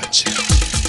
gotcha.